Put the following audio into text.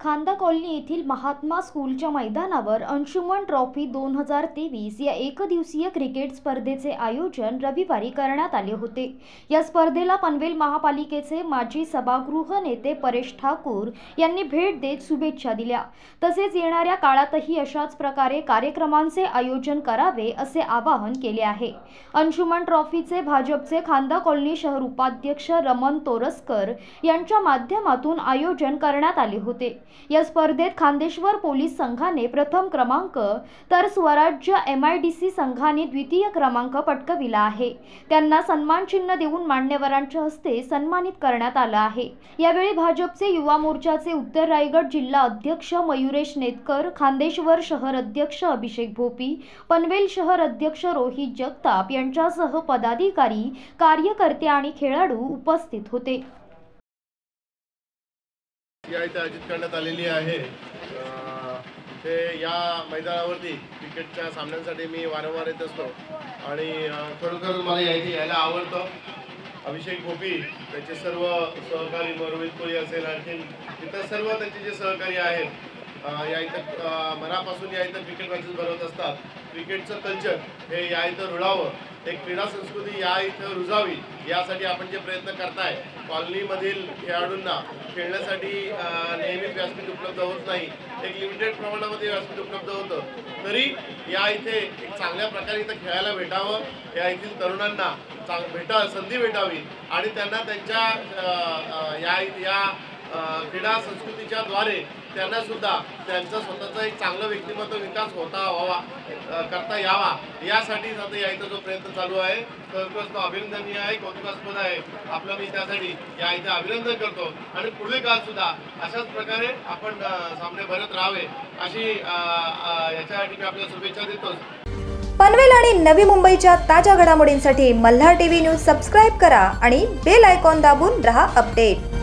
खांदा कॉलनी येथील महात्मा स्कूलच्या मैदानावर अंशुमन ट्रॉफी दोन हजार तेवीस या एकदिवसीय क्रिकेट स्पर्धेचे आयोजन रविवारी करण्यात आले होते. या स्पर्धेला पनवेल महापालिकेचे माजी सभागृह नेते परेश ठाकूर यांनी भेट देत शुभेच्छा दिल्या. तसेच येणाऱ्या काळातही अशाच प्रकारे कार्यक्रमांचे आयोजन करावे असे आवाहन केले आहे. अंशुमन ट्रॉफीचे भाजपचे खांदा कॉलनी शहर उपाध्यक्ष रमन तोरसकर यांच्या माध्यमातून आयोजन करण्यात आले होते. या स्पर्धेत खांदेश्वर पोलीस संघाने प्रथम क्रमांक तर स्वराज्य एम आय डी सी संघाने द्वितीय क्रमांक पटकविला आहे. त्यांना सन्मानचिन्ह देऊन मान्यवरांच्या हस्ते सन्मानित करण्यात आलं आहे. यावेळी भाजपचे युवा मोर्चाचे उत्तर रायगड जिल्हा अध्यक्ष मयुरेश नेतकर खांदेश्वर शहर अध्यक्ष अभिषेक भोपी पनवेल शहर अध्यक्ष रोहित जगताप यांच्यासह पदाधिकारी कार्यकर्ते आणि खेळाडू उपस्थित होते. जी आहे ती आयोजित करण्यात आलेली आहे. ते या मैदानावरती क्रिकेटच्या सामन्यांसाठी मी वारंवार येत असतो. आणि खरोखर मला यायची यायला आवडतं. अभिषेक गोपी त्याचे सर्व सहकारी मग रोहित असेल आणखीन इतर सर्व त्यांचे जे सहकारी आहेत या इथं मनापासून या इथं क्रिकेट मॅचेस भरवत असतात. क्रिकेटचं कल्चर हे या इथं रुळावं. एक क्रीडा संस्कृती या इथं रुजावी यासाठी आपण जे प्रयत्न करताय कॉलनीमधील खेळाडूंना खेळण्यासाठी अं, नेहमी व्यासपीठ उपलब्ध होत नाही. एक लिमिटेड प्रमाणामध्ये व्यासपीठ उपलब्ध होतं. तरी या इथे एक चांगल्या प्रकारे इथं खेळायला भेटावं. या येथील तरुणांना चांग भेटा संधी भेटावी आणि त्यांना त्यांच्या या या क्रीडा संस्कृतीच्या द्वारे त्यांना सुद्धा त्यांचं स्वतःचं एक चांगलं व्यक्तिमत्व विकास होता व्हावा करता यावा यासाठी आता यायचा जो प्रयत्न चालू आहे खरोखरच तो अभिनंदनीय आहे कौतुकास्पद आहे. आपलं मी त्यासाठी या इथे अभिनंदन करतो. आणि पुढील काळ सुद्धा अशाच प्रकारे आपण सामने भरत राहावे अशी याच्यासाठी मी आपल्याला शुभेच्छा देतोच. पनवेल आणि नवी मुंबईच्या ताज्या घडामोडींसाठी मल्हार टीव्ही न्यूज सबस्क्राईब करा आणि बेल आयकॉन दाबून रहा अपडेट.